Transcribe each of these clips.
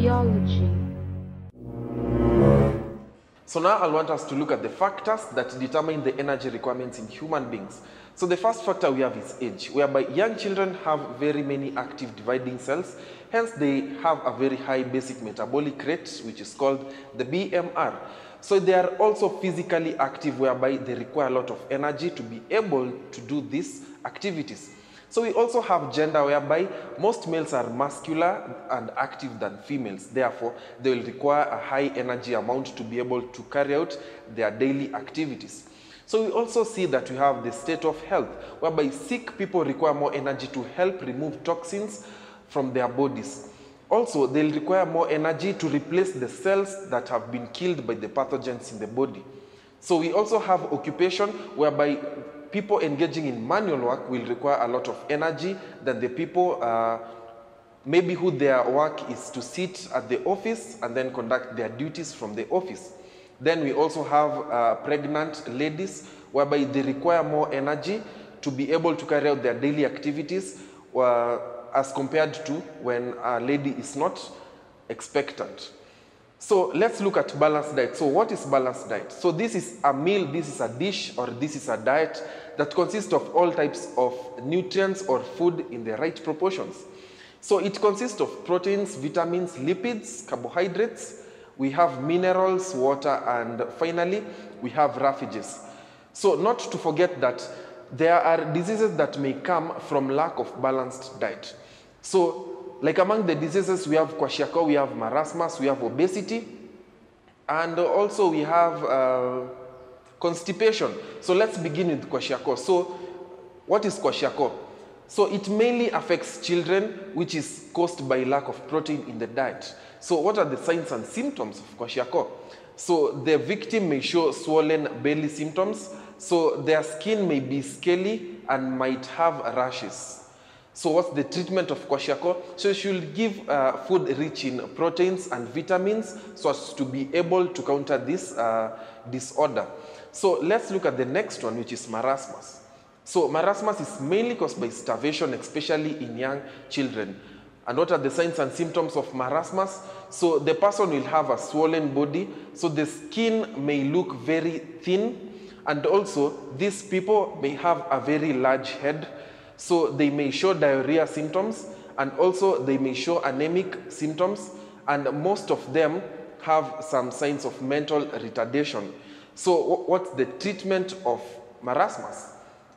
Biology. So now I want us to look at the factors that determine the energy requirements in human beings. So the first factor we have is age, whereby young children have very many active dividing cells, hence they have a very high basic metabolic rate, which is called the BMR. So they are also physically active, whereby they require a lot of energy to be able to do these activities. So we also have gender whereby most males are muscular and active than females. Therefore, they will require a high energy amount to be able to carry out their daily activities. So we also see that we have the state of health whereby sick people require more energy to help remove toxins from their bodies. Also, they'll require more energy to replace the cells that have been killed by the pathogens in the body. So we also have occupation whereby people engaging in manual work will require a lot of energy than the people uh, maybe who their work is to sit at the office and then conduct their duties from the office. Then we also have uh, pregnant ladies whereby they require more energy to be able to carry out their daily activities uh, as compared to when a lady is not expectant. So let's look at balanced diet. So what is balanced diet? So this is a meal, this is a dish, or this is a diet that consists of all types of nutrients or food in the right proportions. So it consists of proteins, vitamins, lipids, carbohydrates. We have minerals, water, and finally we have roughage. So not to forget that there are diseases that may come from lack of balanced diet. So like among the diseases, we have kwashiorkor, we have marasmus, we have obesity, and also we have uh, constipation. So let's begin with kwashiorkor. So what is kwashiorkor? So it mainly affects children, which is caused by lack of protein in the diet. So what are the signs and symptoms of kwashiorkor? So the victim may show swollen belly symptoms. So their skin may be scaly and might have rashes. So what's the treatment of kwashiorkor? So should give uh, food rich in proteins and vitamins so as to be able to counter this uh, disorder. So let's look at the next one, which is marasmus. So marasmus is mainly caused by starvation, especially in young children. And what are the signs and symptoms of marasmus? So the person will have a swollen body, so the skin may look very thin, and also these people may have a very large head, so they may show diarrhea symptoms, and also they may show anemic symptoms, and most of them have some signs of mental retardation. So what's the treatment of marasmus?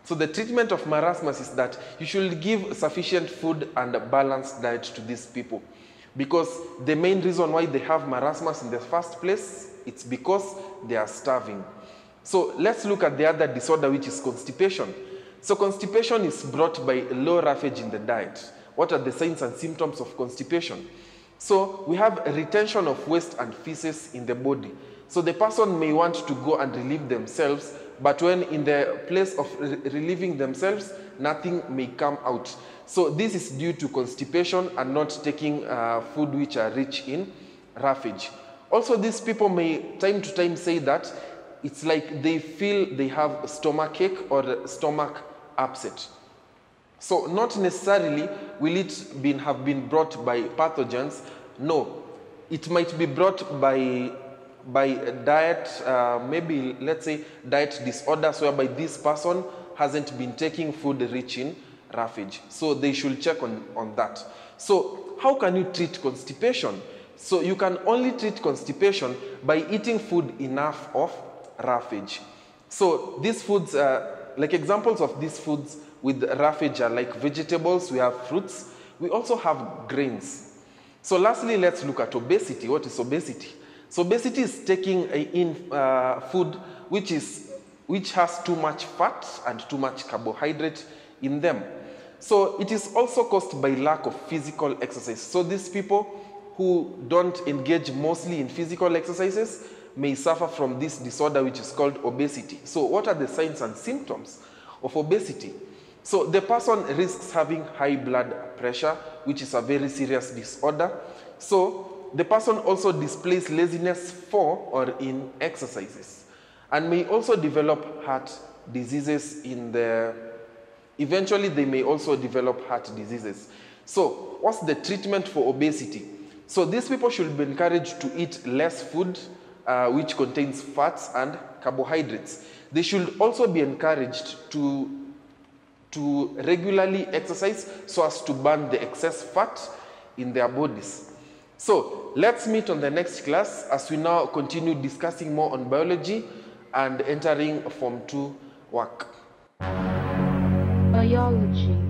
So the treatment of marasmus is that you should give sufficient food and balanced diet to these people. Because the main reason why they have marasmus in the first place, it's because they are starving. So let's look at the other disorder, which is constipation. So constipation is brought by low roughage in the diet. What are the signs and symptoms of constipation? So we have retention of waste and feces in the body. So the person may want to go and relieve themselves, but when in the place of re relieving themselves, nothing may come out. So this is due to constipation and not taking uh, food which are rich in roughage. Also, these people may time to time say that it's like they feel they have stomach ache or stomach upset. So not necessarily will it been, have been brought by pathogens. No, it might be brought by by diet, uh, maybe let's say diet disorders whereby this person hasn't been taking food rich in roughage. So they should check on, on that. So how can you treat constipation? So you can only treat constipation by eating food enough of roughage. So these foods, like examples of these foods with roughage are like vegetables, we have fruits, we also have grains. So lastly, let's look at obesity. What is obesity? So obesity is taking in uh, food which, is, which has too much fat and too much carbohydrate in them. So it is also caused by lack of physical exercise. So these people who don't engage mostly in physical exercises may suffer from this disorder which is called obesity. So what are the signs and symptoms of obesity? So the person risks having high blood pressure, which is a very serious disorder. So the person also displays laziness for or in exercises and may also develop heart diseases in the eventually they may also develop heart diseases so what's the treatment for obesity So these people should be encouraged to eat less food uh, which contains fats and carbohydrates. They should also be encouraged to, to regularly exercise so as to burn the excess fat in their bodies. So let's meet on the next class as we now continue discussing more on biology and entering Form 2 work. Biology